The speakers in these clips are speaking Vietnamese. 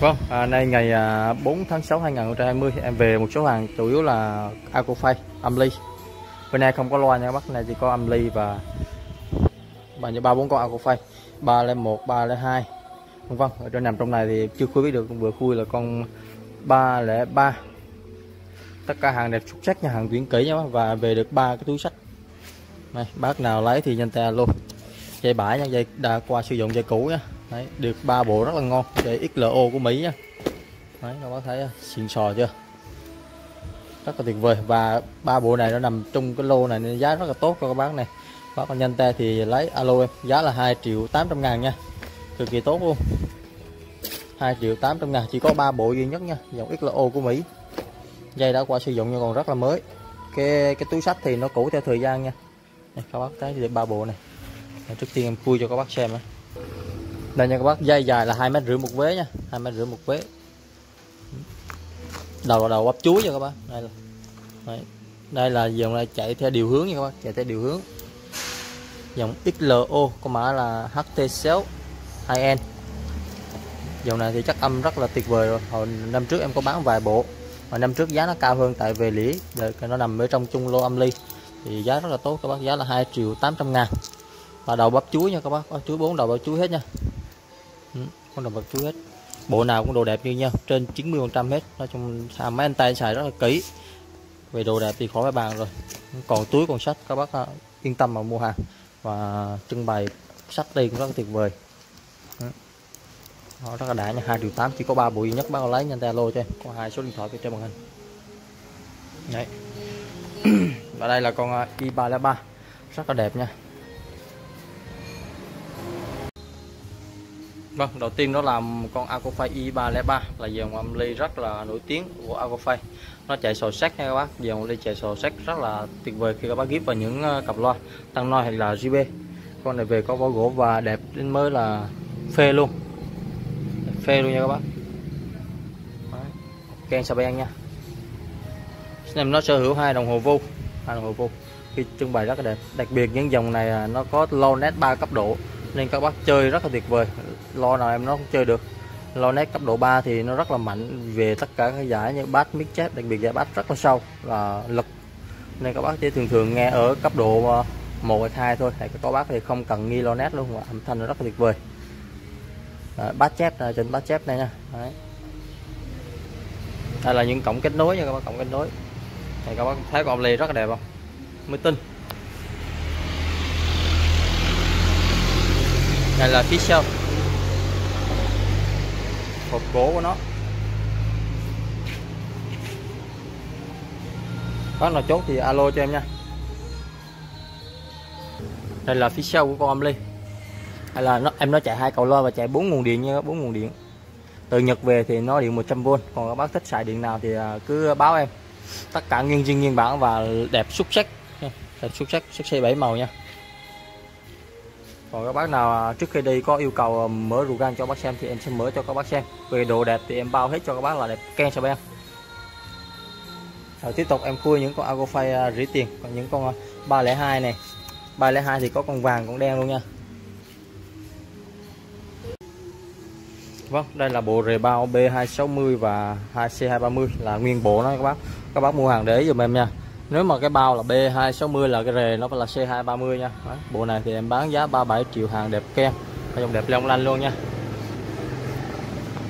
Vâng, à, nay ngày à, 4 tháng 6 2020 em về một số hàng chủ yếu là Acofay, âm ly. Bên này không có loa nha các bác, này chỉ có âm ly và bao nhiêu ba bốn con Acofay, 301, 302. Vâng vâng, ở trên nằm trong này thì chưa khui biết được, vừa khui là con 303. Tất cả hàng đẹp xuất sắc nha, hàng tuyển kỹ nha bác và về được ba cái túi sách. Này, bác nào lấy thì nhanh tay luôn. Dây bãi nha, dây đã qua sử dụng dây cũ nha. Đấy, được ba bộ rất là ngon. Để XLO của Mỹ nha. Đấy, các bác thấy à, xịn sò chưa? Rất là tuyệt vời. Và ba bộ này nó nằm trong cái lô này nên giá rất là tốt cho các bác này. Bác còn nhanh tay thì lấy alo em. Giá là 2 triệu 800 ngàn nha. Cực kỳ tốt luôn. 2 triệu 800 ngàn. Chỉ có ba bộ duy nhất nha. Dòng XLO của Mỹ. Dây đã qua sử dụng nhưng còn rất là mới. Cái cái túi sách thì nó cũ theo thời gian nha. Này, các bác thấy được ba bộ này. Trước tiên em khui cho các bác xem này đây nha các bác dây dài là hai mét rưỡi một vế nha hai mét rưỡi một vế. Đầu là đầu bắp chuối nha các bác. Đây là đây, đây là dòng này chạy theo điều hướng nha các bác chạy theo điều hướng. Dòng XLO có mã là HT6 2N dòng này thì chắc âm rất là tuyệt vời rồi. Hồi năm trước em có bán vài bộ mà năm trước giá nó cao hơn tại về lý nó nằm ở trong chung lô âm ly. Thì giá rất là tốt các bác giá là 2 triệu 800 ngàn. Và đầu bắp chuối nha các bác bắp chuối bốn đầu bắp chuối hết nha ừ, con động vật chuối hết. Bộ nào cũng đồ đẹp như nhau trên 90 phần trăm hết. Nói chung mấy anh tay xài rất là kỹ. Về đồ đẹp thì khỏi phải bàn rồi. Còn túi còn sách các bác à, yên tâm mà mua hàng. Và trưng bày sách đi cũng rất là tuyệt vời. Ừ. Đó, rất là đã nha hai triệu tám chỉ có ba bộ duy nhất bác lấy nhanh tay alo cho em. Có hai số điện thoại phía trên màn hình. Đấy. Và đây là con à, i303 rất là đẹp nha. Vâng, đầu tiên đó là con Acofay i303 là dòng âm ly rất là nổi tiếng của Acofay. Nó chạy sò sát nha các bác, dòng ly chạy sò sát rất là tuyệt vời khi các bác ghép vào những ờ, cặp loa tăng noi hay là JB. Con này về có vỏ gỗ và đẹp đến mới là phê luôn. Phê luôn nha các bác. Ken Saben nha. Em nó sở hữu hai đồng hồ vô, hai đồng hồ vô. Khi trưng bày rất là đẹp. Đặc biệt những dòng này à, nó có low net 3 cấp độ nên các bác chơi rất là tuyệt vời lo nào em nó cũng chơi được. Lo nét cấp độ 3 thì nó rất là mạnh về tất cả các giải như bass mic chép đặc biệt giải bass rất là sâu là lực. Nên các bác chỉ thường thường nghe ở cấp độ ờ, 1 hay 2 thôi. Hay các bác thì không cần nghi lo nét luôn mà âm thanh nó rất là tuyệt vời. Đấy, bass chép là trên bass chép này nha. Đấy. đây là những cổng kết nối nha các bác cổng kết nối. Thì các bác thấy con lì rất là đẹp không? Mới tin đây là phía sau hộp gỗ của nó. Bác nào chốt thì alo cho em nha. Đây là phía sau của con âm ly hay là nó, em nó chạy hai cầu loa và chạy bốn nguồn điện nha, bốn nguồn điện. Từ Nhật về thì nó điện 100V còn các bác thích xài điện nào thì à, cứ báo em. Tất cả nguyên riêng nguyên bản và đẹp xuất sắc đẹp xuất sắc, xuất xe bảy màu nha còn các bác nào à, trước khi đi có yêu cầu à, mở ruột rugan cho bác xem thì em sẽ mở cho các bác xem. Về đồ đẹp thì em bao hết cho các bác là đẹp ken sao em rồi tiếp tục em khui những con agofay rỉ tiền. Còn những con à, 302 này. 302 thì có con vàng con đen luôn nha. Vâng, đây là bộ rề bao B260 và 2C230 là nguyên bộ đó các bác. Các bác mua hàng để dùm em nha nếu mà cái bao là B260 là cái rề nó phải là C230 nha. Đấy, bộ này thì em bán giá 37 triệu hàng đẹp kem. Dòng đẹp long lanh luôn nha.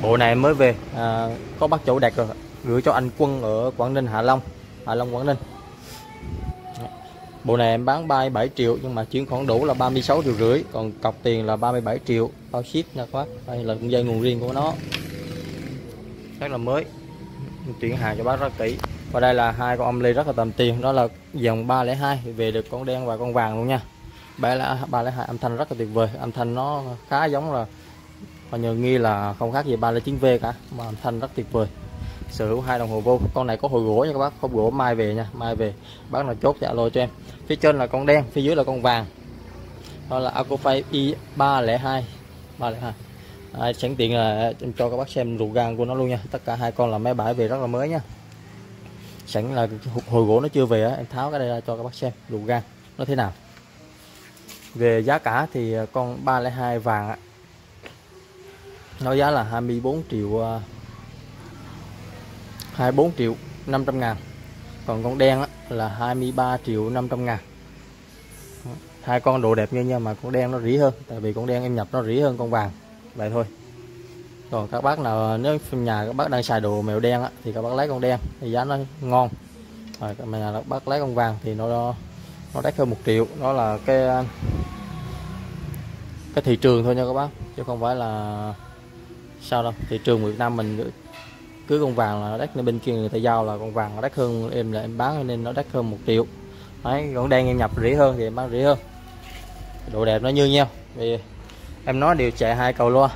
Bộ này mới về à, có bác chủ đặt rồi. Gửi cho anh Quân ở Quảng Ninh Hạ Long. Hạ Long Quảng Ninh. Bộ này em bán 37 triệu nhưng mà chuyển khoản đủ là 36 triệu rưỡi còn cọc tiền là 37 triệu. Bao ship nha các bác. Đây là dây nguồn riêng của nó. Rất là mới. Chuyển hàng cho bác rất kỹ và đây là hai con âm ly rất là tầm tiền đó là dòng 302 về được con đen và con vàng luôn nha. 302 âm thanh rất là tuyệt vời. Âm thanh nó khá giống là và nhờ nghi là không khác gì 309V cả mà âm thanh rất tuyệt vời. Sở hữu hai đồng hồ vô. Con này có hồi gỗ nha các bác không gỗ mai về nha mai về. Bác nào chốt thì alo cho em. Phía trên là con đen phía dưới là con vàng. Đó là Acofay i302 302 à, sẵn tiện là em cho các bác xem ruột gan của nó luôn nha. Tất cả hai con là máy bãi về rất là mới nha sẵn là hồi gỗ nó chưa về á em tháo cái đây ra cho các bác xem ruột gan nó thế nào. Về giá cả thì con 302 vàng á nó giá là 24 triệu à, 24 triệu 500 ngàn. Còn con đen á, là 23 triệu 500 ngàn. Hai con độ đẹp như nhau mà con đen nó rỉ hơn tại vì con đen em nhập nó rỉ hơn con vàng. Vậy thôi còn các bác nào nếu nhà các bác đang xài đồ mèo đen á, thì các bác lấy con đen thì giá nó ngon. Rồi các nhà các bác lấy con vàng thì nó nó đắt hơn một triệu. Đó là cái cái thị trường thôi nha các bác chứ không phải là sao đâu. Thị trường Việt Nam mình cứ con vàng là đắt nên bên kia người ta giao là con vàng nó đắt hơn em là em bán nên nó đắt hơn một triệu. Đấy còn đen em nhập rỉ hơn thì em bán rỉ hơn. Độ đẹp nó như nhau. Vì em nói đều chạy hai cầu loa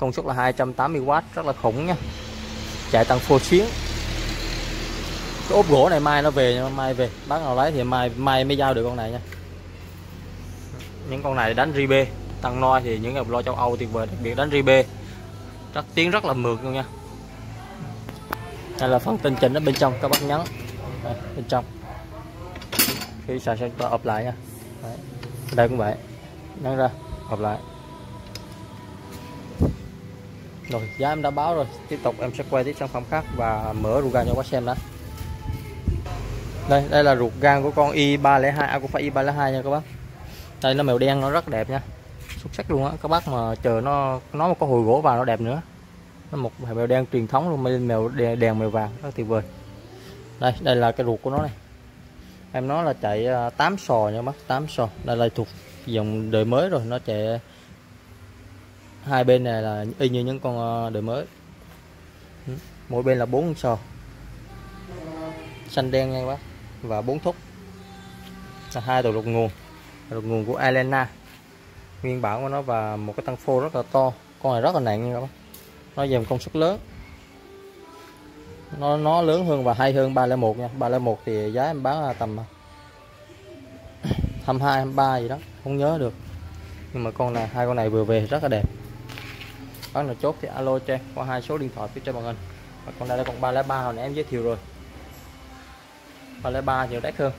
công suất là 280W rất là khủng nha. Chạy tăng phô xuyến. Cái ốp gỗ này mai nó về nha mai về. Bác nào lấy thì mai mai mới giao được con này nha. Những con này đánh ribe tăng noi thì những cặp loa châu Âu tuyệt vời đặc biệt đánh ribe. Rất tiếng rất là mượt luôn nha. Đây là phần tinh chỉnh ở bên trong các bác nhấn đây, bên trong. Khi xài xong ập lại nha. Đây cũng vậy. Nhấn ra ập lại rồi giá em đã báo rồi. Tiếp tục em sẽ quay tiếp sản phẩm khác và mở ruột gan cho bác xem đã. đây đây là ruột gan của con y 302 à, cũng phải y 302 nha các bác. Đây nó mèo đen nó rất đẹp nha. Xuất sắc luôn á. Các bác mà chờ nó nó có hồi gỗ vào nó đẹp nữa. Nó một mèo đen truyền thống luôn lên mèo đèn, đèn mèo vàng rất tuyệt vời. Đây đây là cái ruột của nó này. Em nói là chạy à, 8 sò nha bác 8 sò. Đây là thuộc dòng đời mới rồi nó chạy hai bên này là y như những con ờ, đời mới. Ừ, mỗi bên là bốn sò. Xanh đen nha bác và bốn thúc. Là hai đầu lục nguồn lục nguồn của Elena. Nguyên bản của nó và một cái tăng phô rất là to. Con này rất là nặng nha các bác. Nó dòng công suất lớn. Nó nó lớn hơn và hay hơn 301 nha. 301 thì giá em bán là tầm 22 23 gì đó. Không nhớ được. Nhưng mà con này, hai con này vừa về rất là đẹp bác nào chốt thì alo cho em qua hai số điện thoại phía trên màn hình. Và còn đây là còn 303 hồi nãy em giới thiệu rồi. 303 nhiều đắt hơn.